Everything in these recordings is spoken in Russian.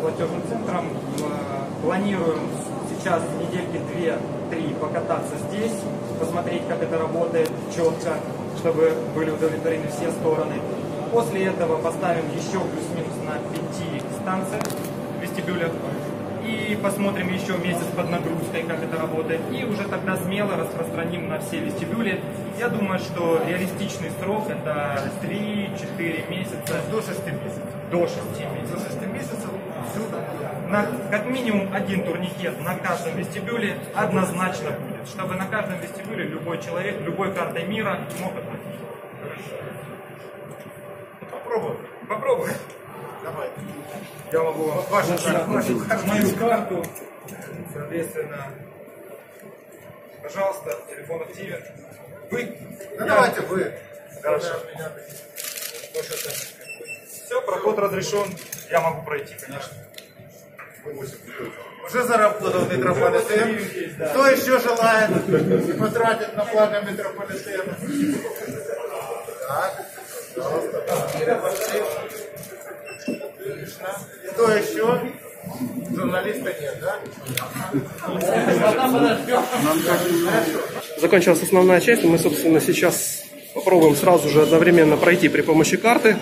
платежным центром. Э, Планируем сейчас недельки две-три покататься здесь, посмотреть, как это работает четко, чтобы были удовлетворены все стороны. После этого поставим еще плюс-минус на пяти станциях в вестибюлях и посмотрим еще месяц под нагрузкой, как это работает. И уже тогда смело распространим на все вестибюли. Я думаю, что реалистичный срок это 3-4 месяца. до 6 месяцев. До 6 месяцев. До 6 месяцев На, как минимум один турникет на каждом вестибюле однозначно будет, чтобы на каждом вестибюле любой человек, любой картой мира мог оплатить. Попробуем. Попробуй. Давай. Я могу Вашу карту, вашу карту. мою карту. Соответственно, пожалуйста, телефон активен. Вы? Ну Я- давайте вы. Хорошо. Все, проход разрешен. Я могу пройти, конечно. Уже заработал метрополитен. Кто еще желает потратить на благо метрополитена? Так, пожалуйста. Кто еще? Журналиста нет, да? Закончилась основная часть, мы, собственно, сейчас попробуем сразу же одновременно пройти при помощи карты.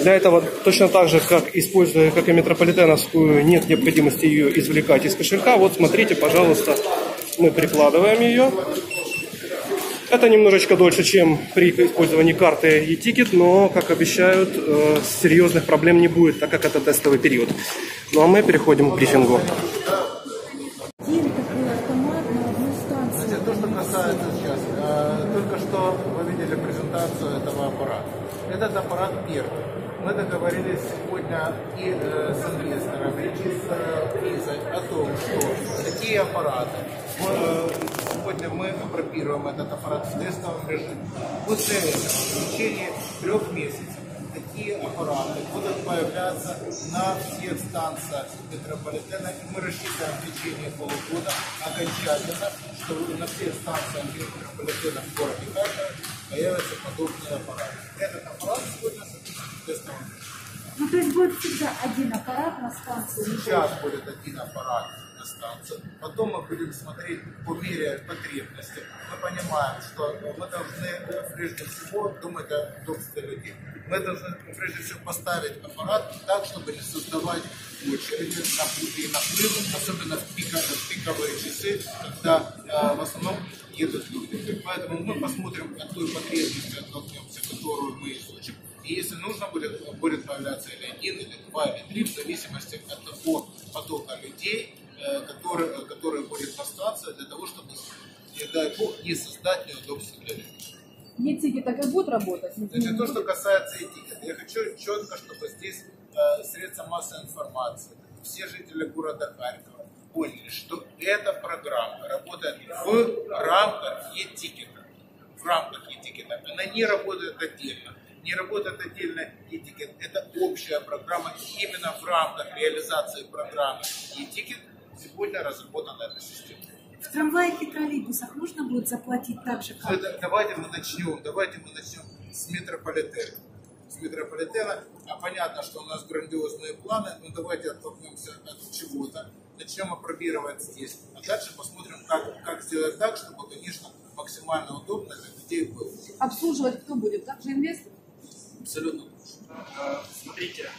Для этого точно так же, как используя, как и метрополитеновскую, нет необходимости ее извлекать из кошелька. Вот смотрите, пожалуйста, мы прикладываем ее. Это немножечко дольше, чем при использовании карты и тикет, но, как обещают, э, серьезных проблем не будет, так как это тестовый период. Ну а мы переходим к брифингу. Один такой автомат на одну станцию. Значит, то, что касается сейчас, э, только что вы видели презентацию этого аппарата. Этот аппарат первый. Мы договорились сегодня и э, с инвестором, и с э, Физой о том, что такие аппараты, э, сегодня мы апробируем этот аппарат в тестовом режиме. После этого, в течение трех месяцев, такие аппараты будут появляться на всех станциях метрополитена, и мы рассчитываем в течение полугода окончательно, что на всех станциях метрополитена в городе Харькове появятся подобные аппараты. Этот аппарат сегодня режиме. Ну, то есть будет всегда один аппарат на станции. не Сейчас будет один аппарат на станцию, потом мы будем смотреть по мере потребности. Мы понимаем, что мы должны прежде всего думать о удобстве людей. Мы должны прежде всего поставить аппарат так, чтобы не создавать очереди на пути и наплыв, особенно в, пиковые часы, когда э, в основном люди. Поэтому мы посмотрим, от той потребности оттолкнемся, которую мы изучим. И если нужно будет, будет появляться или один, или два, или три, в зависимости от того потока людей, э, который, который будет станции, для того, чтобы, не дай бог, не создать неудобства для людей. Не тикета как будут работать? Значит, то, что касается этикета, я хочу четко, чтобы здесь э, средства массовой информации, все жители города Харькова поняли, что эта программа работает в рамках этикета. В рамках этикета. Она не работает отдельно. Не работает отдельно этикет. Это общая программа. И именно в рамках реализации программы этикет сегодня разработана эта система. В трамваях и троллейбусах нужно будет заплатить так же, как... Это- давайте мы начнем, давайте мы начнем с метрополитена. С метрополитена. А понятно, что у нас грандиозные планы, но давайте оттолкнемся от чего-то. Начнем опробировать здесь. А дальше посмотрим, как, как сделать так, чтобы, конечно, максимально удобно для людей было. Обслуживать кто будет? Также инвестор? Абсолютно. Э, Смотрите,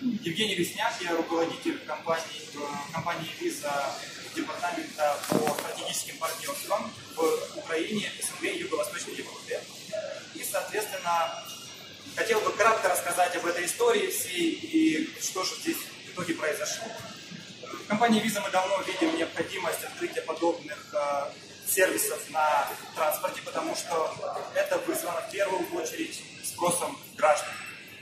Евгений Лесняк, я руководитель компании, э, компании Виза департамента по стратегическим партнерствам в Украине, СНГ и Юго-Восточной Европе. И, соответственно, хотел бы кратко рассказать об этой истории всей и что же здесь в итоге произошло. В компании Visa мы давно видим необходимость открытия подобных э, сервисов на транспорте, потому что это вызвано в первую очередь спросом граждан.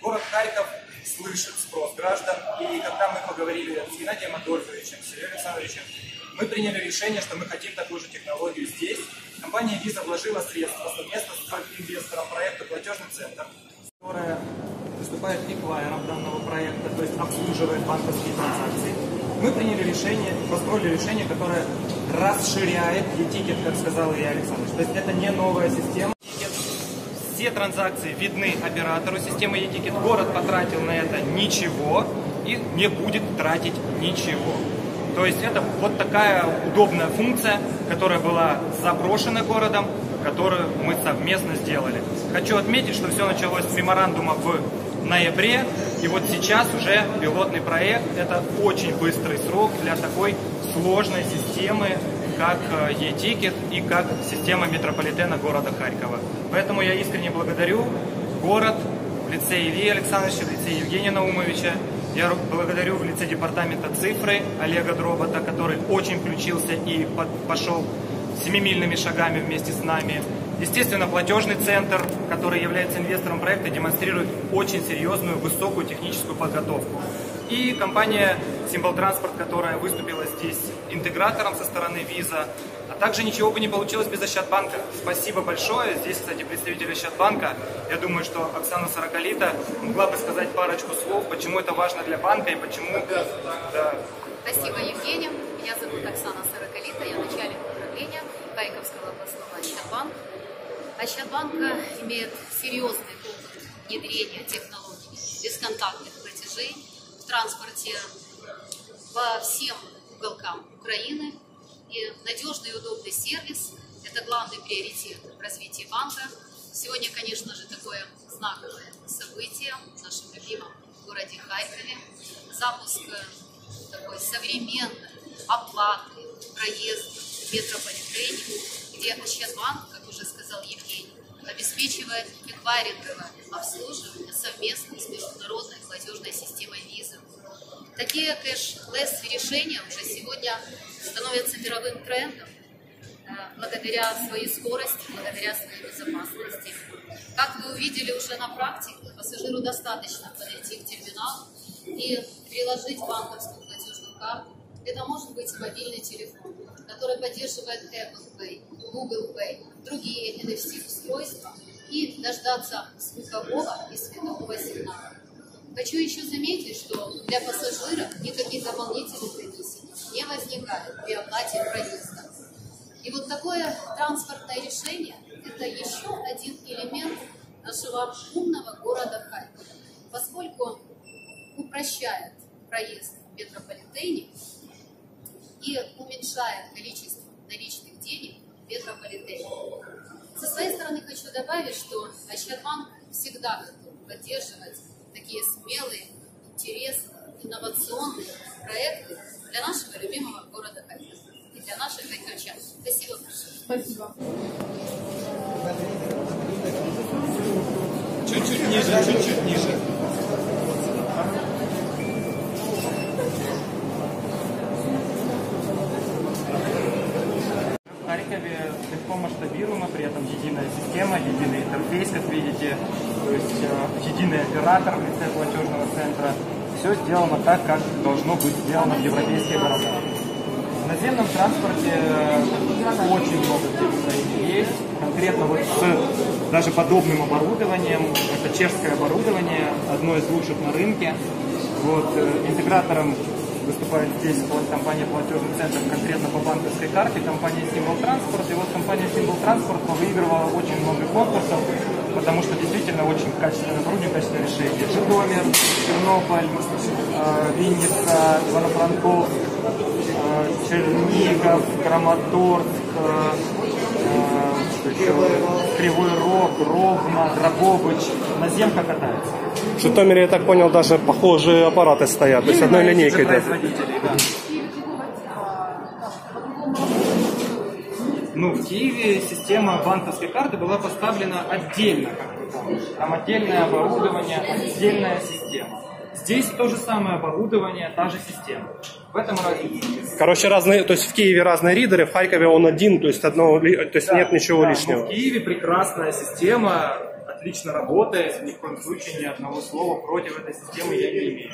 Город Харьков слышит спрос граждан, и когда мы поговорили с Геннадием Адольфовичем, с Сергеем Александровичем, мы приняли решение, что мы хотим такую же технологию здесь, Компания Visa вложила средства совместно с инвестором проекта «Платежный центр», которая выступает эквайером данного проекта, то есть обслуживает банковские транзакции. Мы приняли решение, построили решение, которое расширяет e-ticket, как сказал Илья Александрович. То есть это не новая система. Все транзакции видны оператору системы e-ticket. Город потратил на это ничего и не будет тратить ничего. То есть это вот такая удобная функция, которая была заброшена городом, которую мы совместно сделали. Хочу отметить, что все началось с меморандума в ноябре, и вот сейчас уже пилотный проект. Это очень быстрый срок для такой сложной системы, как э, e-ticket и как система метрополитена города Харькова. Поэтому я искренне благодарю город в лице Ильи Александровича, в лице Евгения Наумовича. Я благодарю в лице департамента цифры Олега Дробота, который очень включился и пошел семимильными шагами вместе с нами. Естественно, платежный центр, который является инвестором проекта, демонстрирует очень серьезную, высокую техническую подготовку. И компания Symbol Transport, которая выступила здесь интегратором со стороны Visa, а также ничего бы не получилось без Ощадбанка. Спасибо большое. Здесь, кстати, представитель Ощадбанка. Я думаю, что Оксана Сорокалита могла бы сказать парочку слов, почему это важно для банка и почему... Да. Спасибо, Евгений. Меня зовут Оксана Сорокалита, я начальник управления Харьковского областного Ощадбанка. Ощадбанк имеет серьезный опыт внедрения технологий бесконтактных платежей в транспорте по всем уголкам Украины. И надежный и удобный сервис – это главный приоритет в развитии банка. Сегодня, конечно же, такое знаковое событие в нашем любимом городе Харькове. Запуск такой современной оплаты, проезд в метрополитене, где Ощадбанк, уже сказал Евгений, обеспечивает эквайринговое обслуживание совместно с международной платежной системой виза. Такие кэш-лесс решения уже сегодня становятся мировым трендом э, благодаря своей скорости, благодаря своей безопасности. Как вы увидели уже на практике, пассажиру достаточно подойти к терминалу и приложить банковскую платежную карту. Это может быть мобильный телефон, который поддерживает Apple Pay, Google Pay, другие NFC-устройства и дождаться звукового и светового сигнала. Хочу еще заметить, что для пассажиров никаких дополнительных комиссий не возникает при оплате проезда. И вот такое транспортное решение – это еще один элемент нашего умного города Харькова, поскольку упрощает проезд в метрополитене и уменьшает количество наличных денег в метрополитене. Со своей стороны хочу добавить, что Ощадбанк всегда готов поддерживать такие смелые, интересные, инновационные проекты для нашего любимого города Харькова и для наших харьковчан. Спасибо большое. Спасибо. Чуть-чуть ниже, чуть-чуть ниже. В Харькове легко масштабируема, при этом единая система, единый интерфейс, как видите, то есть э, единый оператор в лице платежного центра. Все сделано так, как должно быть сделано в европейских городах. В наземном транспорте э, очень много где есть, конкретно вот с даже подобным оборудованием, это чешское оборудование, одно из лучших на рынке. Вот, э, интегратором выступает здесь компания «Платежный центр» конкретно по банковской карте, компания «Символ Транспорт». И вот компания «Символ Транспорт» выигрывала очень много конкурсов, потому что действительно очень качественное оборудование, качественное решение. Житомир, Тернополь, э, Винница, Ивано-Франковск, э, Чернигов, Краматорск, еще? Кривой Рог, Ровно, Драгобыч. Наземка катается. В Житомире, я так понял, даже похожие аппараты стоят, то есть одной линейкой. Да. Ну, в Киеве система банковской карты была поставлена отдельно, как вы помните. Там отдельное оборудование, отдельная система. Здесь то же самое оборудование, та же система. В этом разница. Короче, разные, то есть в Киеве разные ридеры, в Харькове он один, то есть одно, то есть Да, нет ничего да, лишнего. в Киеве прекрасная система, отлично работает, ни в коем случае ни одного слова против этой системы я не имею.